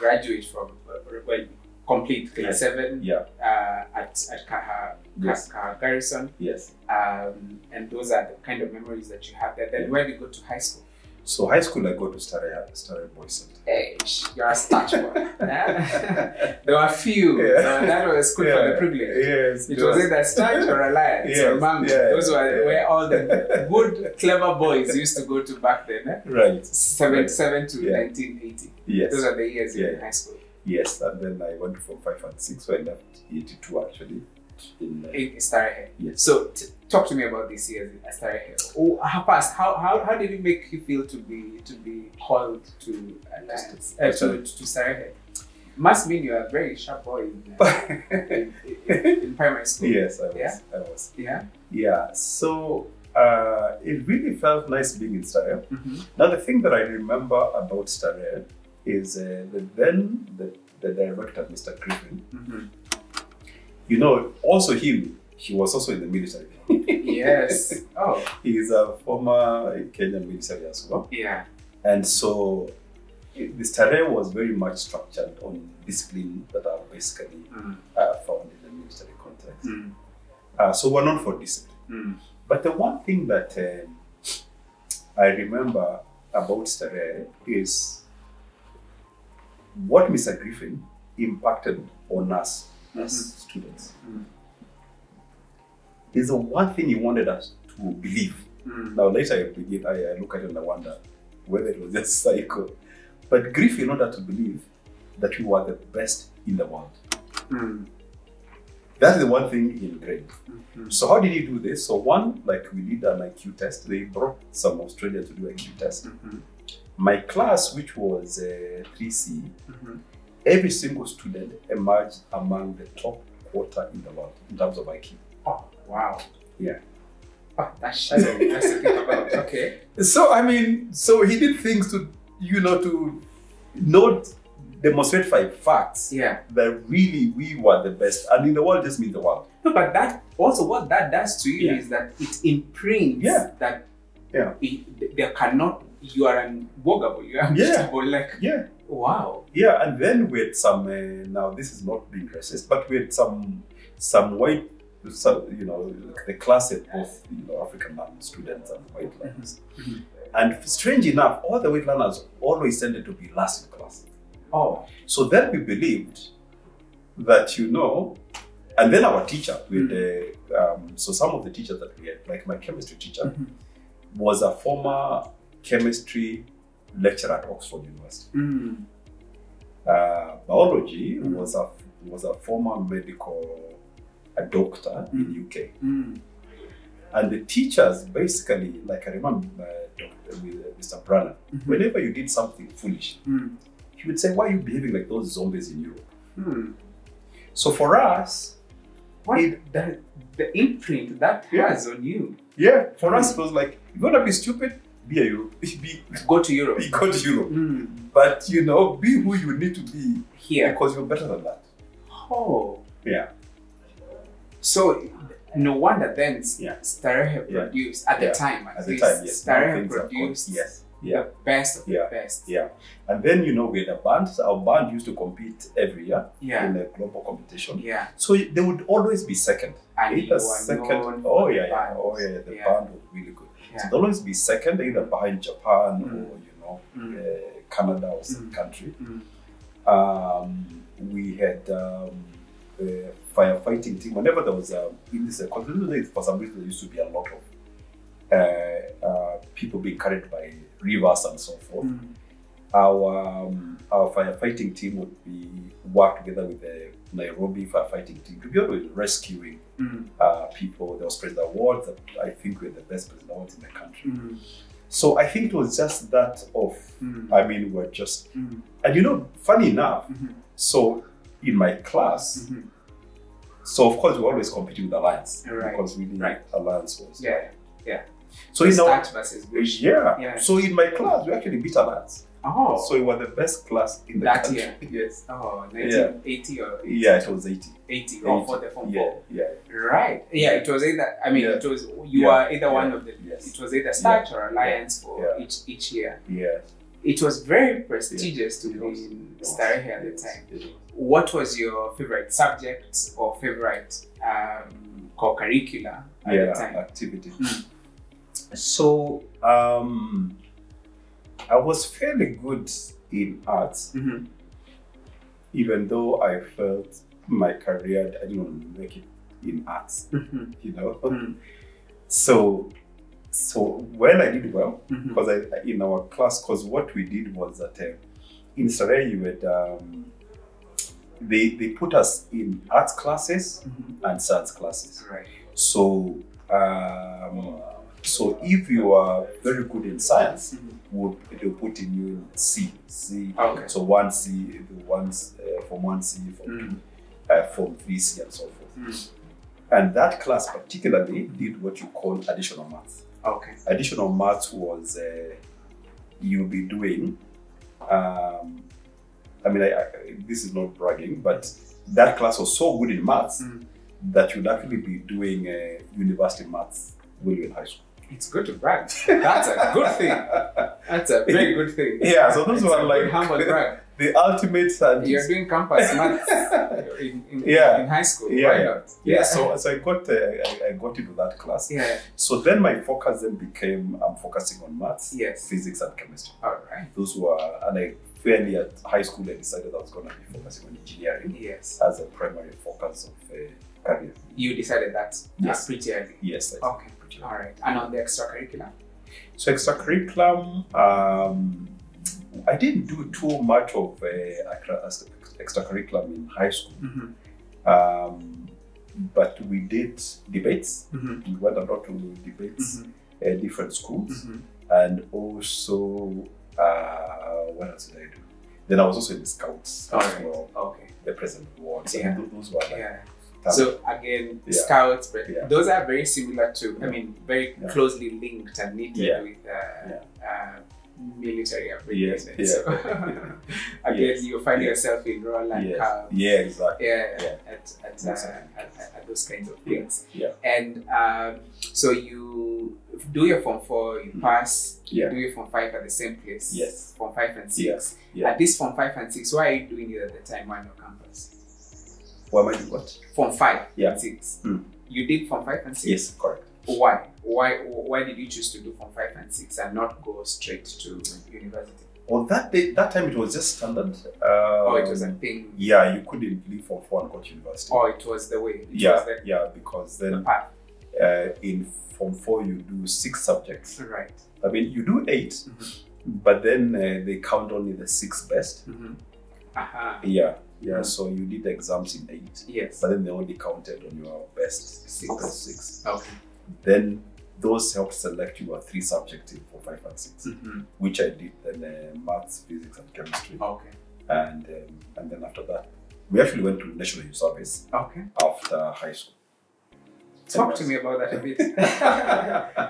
graduate from uh, well complete class Yes. seven Yeah. uh, at at Kaha, Yes. Kaha Garrison, Yes. um, and those are the kind of memories that you have. There. Then Yeah. where did you go to high school? So high school, I go to Starehe, Starehe Boys Center. Hey, you're a Starehe boy. Yeah. there were a few. Yeah. That was good for the privilege. Yes. It was either Starehe or Alliance or Yes, Mang'u. yeah, Those were yeah. where all the good, clever boys used to go to back then. Eh? Right. 77 to Yeah. 1980. Yes. Those are the years in high school. Yes. And then I went from five and six, so I left 82 actually. In, uh, in Starehe. Yes. So t- talk to me about these years in Starehe. Oh, how past? How, how how did it make you feel to be to be called to Alliance uh, to to Starehe? Must mean you're a very sharp boy in, uh, in, in, in primary school. yes, I was. Yeah. I was. Yeah. Yeah. So uh, it really felt nice being in Starehe. Mm-hmm. Now, the thing that I remember about Starehe is uh, that then the, the director, Mr. Griffin, Mm-hmm. You know, also him, he was also in the military. Yes. Oh. he is a former Kenyan military as well. Yeah. And so the Starehe was very much structured on discipline that are basically Mm. uh, found in the military context. Mm. Uh, so we're known for discipline. Mm. But the one thing that um, I remember about Starehe is what Mr. Griffin impacted on us as Mhm. students. Mm. Is the one thing he wanted us to believe. Mm. Now later I I, I look at it and I wonder whether it was just psycho. But Griffin wanted to believe that we were the best in the world. Mm. That's the one thing he ingrained. Mhm. So how did he do this? So one, like we did an IQ test. They brought some Australia to do IQ test. Mhm. My class, which was uh, 3C, Mhm. Every single student emerged among the top quarter in the world in terms of IQ. Oh, wow. Yeah. Oh, that's shadowy. That's to think about. Okay. So I mean, so he did things to, you know, to not demonstrate five facts Yeah. that really we were the best, and in the world just means the world. No, but that also what that does to you Yeah. is that it imprints Yeah. that Yeah. it, there cannot you are unwalkable, you are Yeah. Like Yeah. Wow. Yeah, and then with some uh, now this is not being racist, but with some some white, some, you know, the class had both you know African learners, students and white learners, Mhm. and strange enough, all the white learners always tended to be last in class. Oh. So then we believed that you know, and then our teacher with the um, so some of the teachers that we had, like my chemistry teacher, Mhm. was a former chemistry lecturer at Oxford University. Mm. Uh, biology Mm. was a was a former medical a doctor in UK, Mm. and the teachers basically, like I remember uh, with, uh, Mr. Brannan, Mhm. whenever you did something foolish, Mm. he would say, "Why are you behaving like those zombies in Europe?" Mm. So for us, What It- the, the imprint that Yeah. has on you. yeah, for us it was like, "You wanna be stupid? Be a Europe, be, Go to Europe. be go to Europe, Mm. but you know, be who you need to be Here. because you're better than that." Oh. Yeah. So no wonder then Yeah. Starehe Yeah. produced at the Yeah. time at, At the least time, yes, Starehe have produced yes, yeah. the best of Yeah. the best. Yeah. And then, you know, we had a band. Our band used to compete every year Yeah. in a global competition. Yeah. So they would always be second. And Either second. Oh, yeah, yeah. Oh, yeah. The band was really good. So they'd always be second, either behind Japan Mm. or, you know, Mm. uh, Canada or some Mm. country. Um, we had um, the firefighting team. Whenever there was a, in this uh, continent, for some reason, there used to be a lot of uh, uh, people being carried by rivers and so forth Mm. our um, our firefighting team would be work together with the Nairobi firefighting team to be to rescuing Mm. uh, people. There was President Awards that I think were the best President Awards in the country. Mm. So I think it was just that of Mm. I mean we're just Mm. and you know funny enough. Mhm. So in my class, Mhm. so of course we're always competing with Alliance Right. because we need Right. Alliance was Yeah. Yeah. So in our versus yeah. Yeah. So in my class we actually beat Alliance. Oh. So we were the best class in the That country. year? Yes. oh, 1980 or Yeah, it was 80. 80 or for the form Yeah, four. yeah. Right. Yeah, it was either. I mean, Yeah. it was you Yeah. are either one of the. Yes. It was either Starehe or Alliance for Yeah. each each year. Yeah. it was very prestigious to be in. At the time. What was your favorite subject or favorite um, co-curricular at yeah, the time? activity. Mm. So um, I was fairly good in arts, Mhm. even though I felt my career I didn't want to make it in arts. Mhm. You know, Mm. so so when I did well, because I in our class, because what we did was that uh, in Starehe you had um, they they put us in arts classes Mhm. and science classes. Right. So, um, so if you are very good in science, would they'll put in you in C, C. Okay. So one C, the ones uh, from one C, from Mm. uh, from three C, and so forth. Mm. And that class particularly did what you call additional maths. Okay. Additional maths was uh, you'll be doing. Um, I mean, I, I, this is not bragging, but that class was so good in maths Mm. that you'd actually be doing uh, university maths when you're in high school. It's good to brag. That's a good thing. That's a very good thing. Yeah, so those It's were like- humble brag. The ultimate scientist. You're doing campus maths in, in, Yeah. in high school. Yeah, Why yeah. not? yeah, so so I got uh, I, I got into that class. yeah. So then my focus then became I'm focusing on maths, Yes. physics, and chemistry. All right. Those were and I fairly at high school I decided I was going to be focusing on engineering Yes. as a primary focus of uh, career. You decided that Yes. pretty early. Yes. I Okay. All right. And on the extracurricular? So extracurriculum, um, I didn't do too much of uh, extra- extracurriculum in high school, Mm-hmm. um, but we did debates. Mm-hmm. We went a lot to debates at different schools, Mm-hmm. and also uh, what else did I do? Then I was also in the scouts All as right. well, Okay. the present awards. Yeah. those were like, Yeah. Um, So again, Yeah. scouts, but Yeah. those are very similar to, I mean, very Yeah. closely linked and knitted Yeah. with uh, Yeah. uh, military. Yes, yeah. So again, Yes. you find Yeah. yourself in Rowallan yes. Camp. yeah, exactly. Yeah, Yeah. at at, Exactly. uh, at, at, those kinds of Yeah. things. Yeah. And um, so you do your form four, you Mhm. pass, you Yeah. do your form five at the same place. Yes. Form five and six. Yeah. At this form five and six, why are you doing it at the time on your campus? Why am I doing what? Form five Yeah. and six. Mm. You did form five and six. Yes, correct. Why? Why? Why did you choose to do form five and six and not go straight to university? Well, that day, that time it was just standard. Um, oh, it was a thing. Yeah, you couldn't leave from four and go to university. Oh, it was the way. It yeah, Was the, yeah, because the then path. uh, in Form 4 you do six subjects. Right. I mean, you do 8 Mhm. but then uh, they count only the six best. Mm-hmm. Aha. Yeah, yeah, so you did the exams in 8, Yes. but then they only counted on your best Six. best six. Okay. Then those helped select your three subjects in Form 5 and 6, Mm-hmm. which I did then uh, maths, physics, and chemistry. Okay. And, um, and then after that, we actually went to National Youth Service Okay. after high school. Talk to me about that a bit.